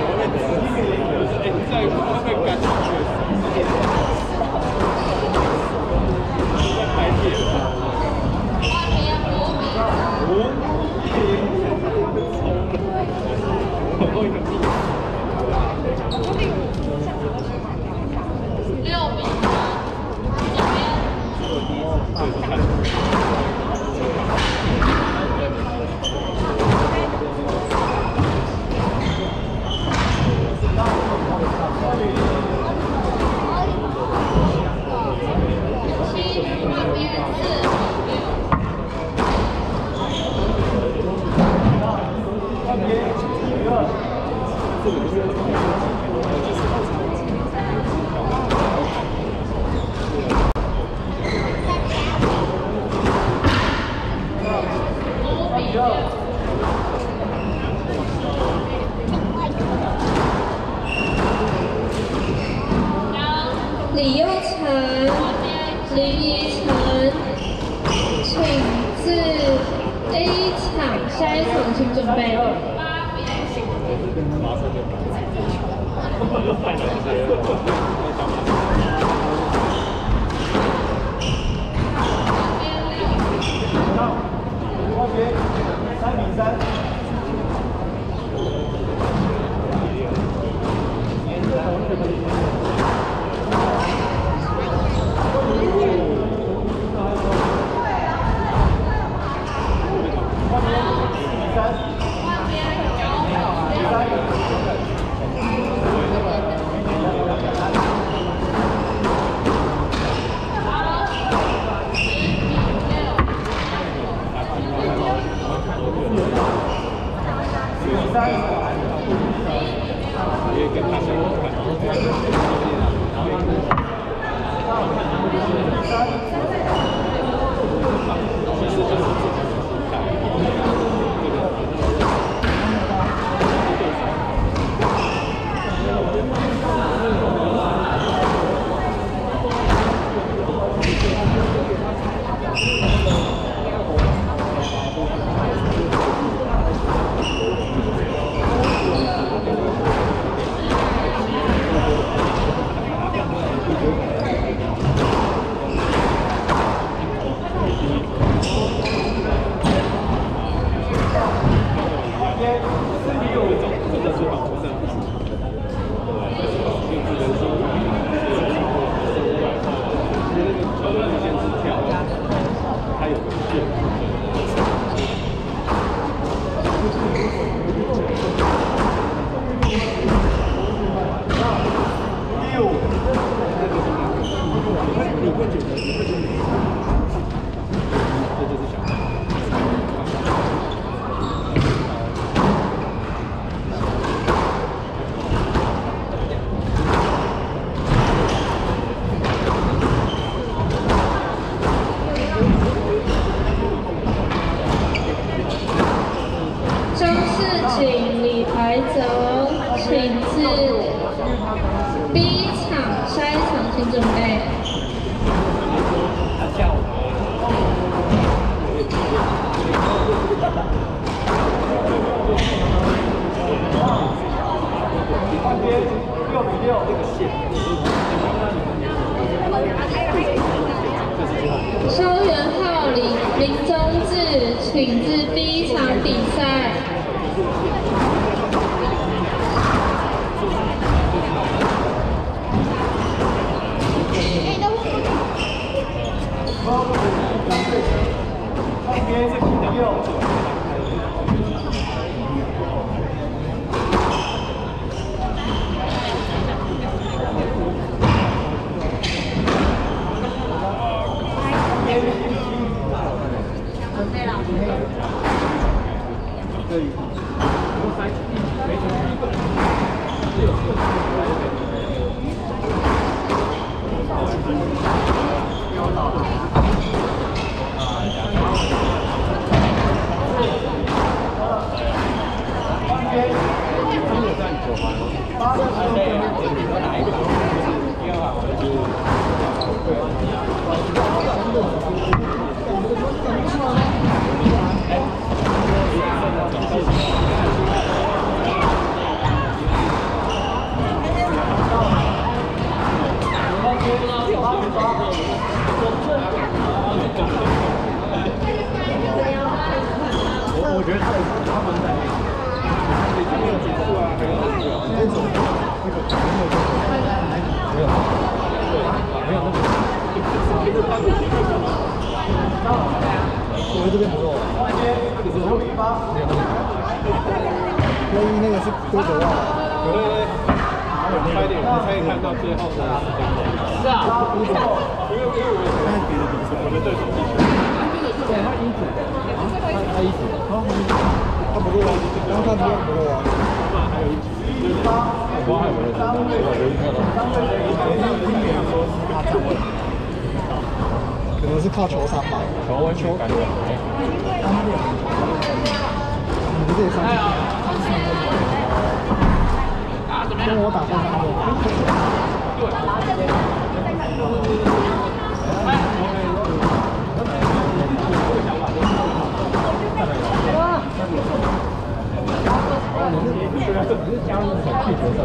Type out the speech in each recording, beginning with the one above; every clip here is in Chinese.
嗯好的好的好的嗯好的嗯好的嗯 Go. 备二。三比三。intentar ser すいません。今天是星期六，主。看到最后的时间点。是啊，因为因为我看别的比赛，我的对手是对，他衣服，他衣服，他不够啊，然后他这边不够啊。还有一局，我不知道还有没有，我看到。今年说是他站位，可能是靠球商吧。球完全感觉他们练很久，你们这里上去，跟我打算差不多。加入小气球赛，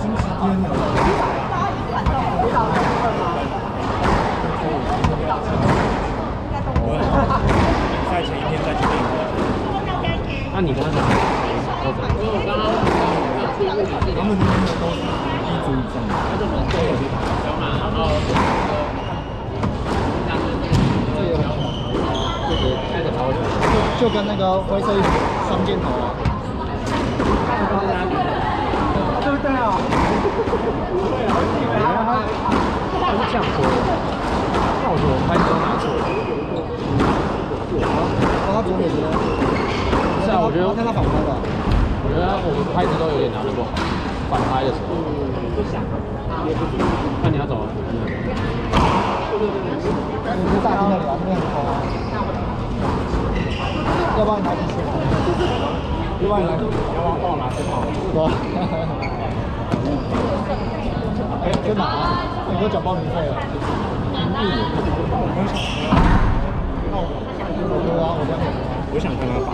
星期天的。就就跟那个灰色双箭头啊。对不对啊？原来他他是这要不然 你拿几千？要不然帮我拿这套。是吧？哎，真拿啊！你给我缴报名费了。我觉得啊，我我想看他打。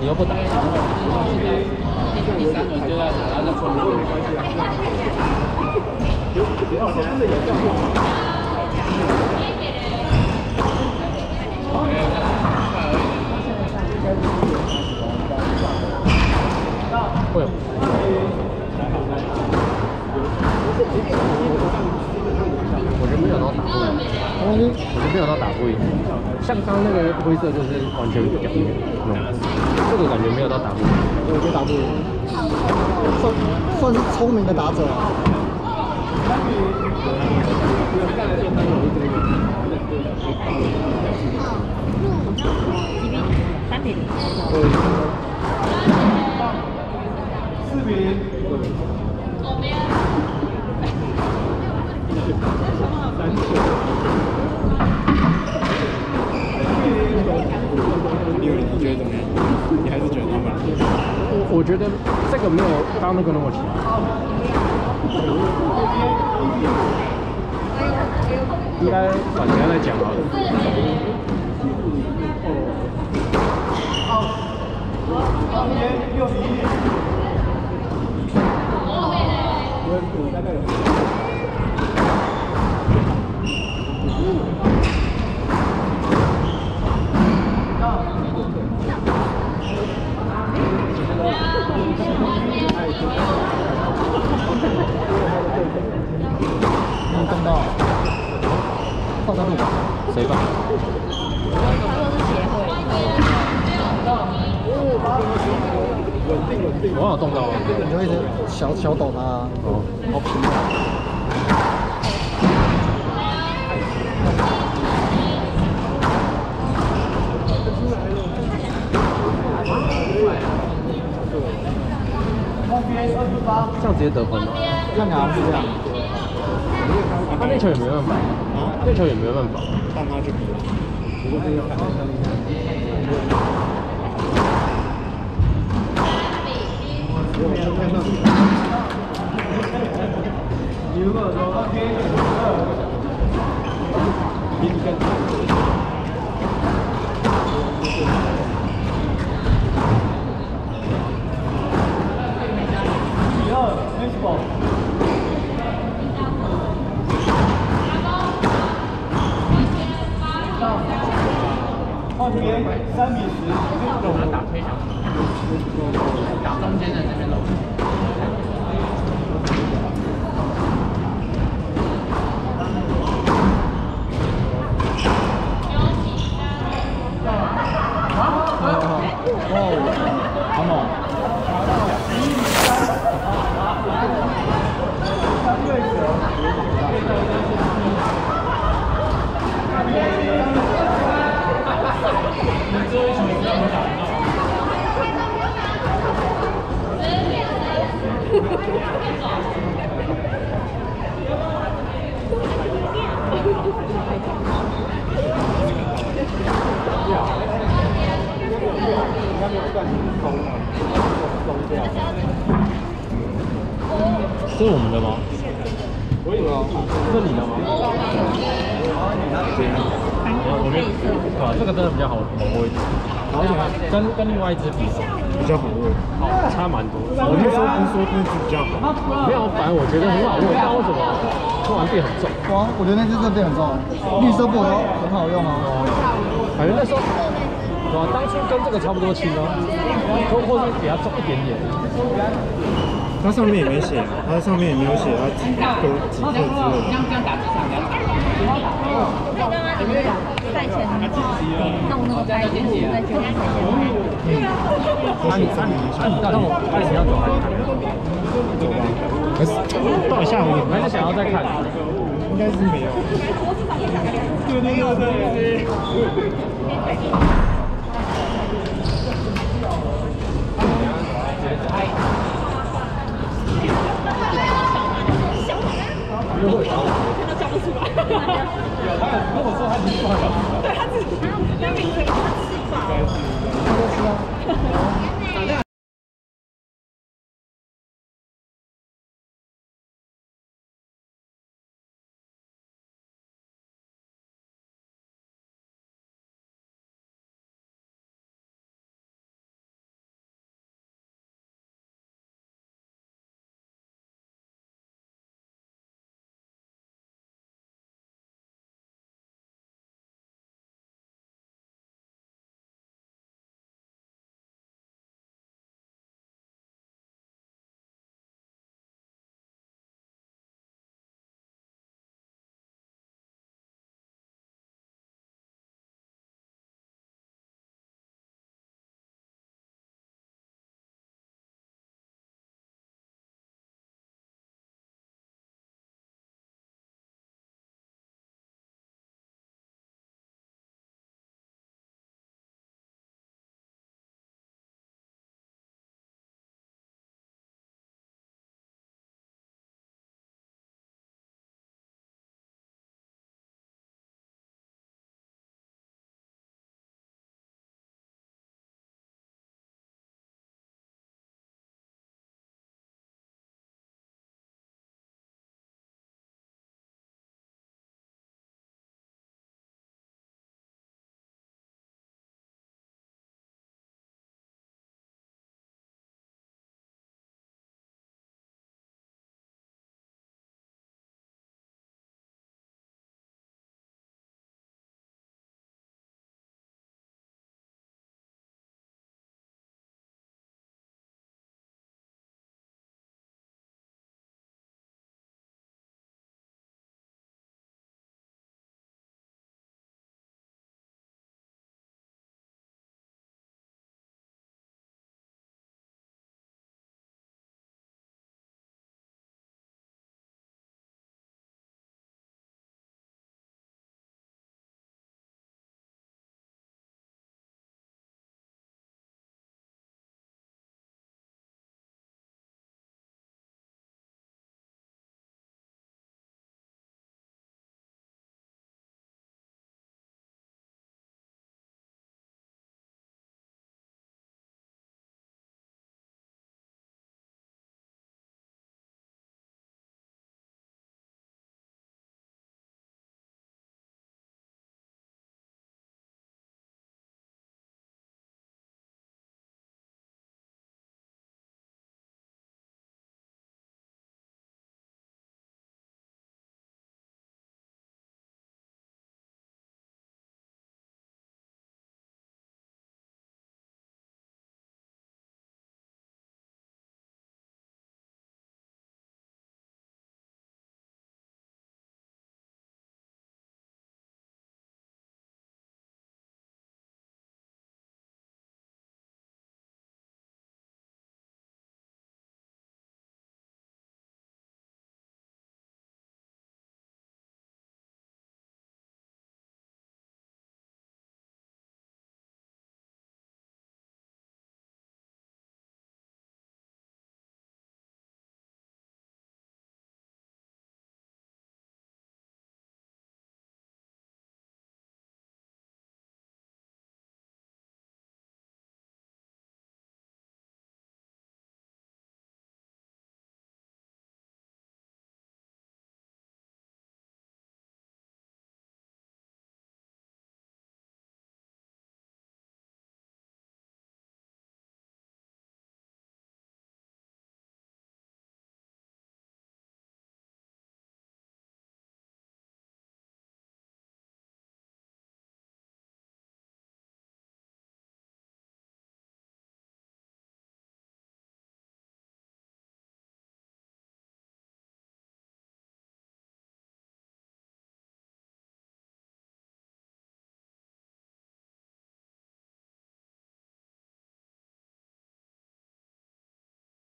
你又不打，第三轮就要打到那村没关系啊。会有。我觉得没有到打不赢，东西我觉得没有到打不赢。像刚那个灰色就是完全表面那种，这个感觉没有到打不赢。我觉得打不赢，算算是聪明的打者啊。Thank you. 我有动到啊。你就一直小小抖它啊。哦。好平啊。这样直接得分吗？看起来是这样。他那球也没办法，那球也没办法。但他就比了。右から。这是我们的吗？我有啊，这是你的吗？我我觉得，对吧？这个真的比较好好握一点，而且跟跟另外一只比，比较好握。好差蛮多。我那时候不是说那只比较好，没有，反正我觉得很好握，不知道为什么突然变很重。哇，我觉得那只真的变很重，绿色薄荷很好用啊。反正那时候，对吧？当初跟这个差不多轻哦，或或是比它重一点点。它上面也没写，它上面也没有写它几克几克之类的。赛前弄那个拍片，在前面那你那你那你到底到底想要走还是看？还是到底下午还是想要再看？应该是没有。对对对对。对真他叫不出来。有他，跟我说他已经。对他只是他名字，他姓吧。对，是啊。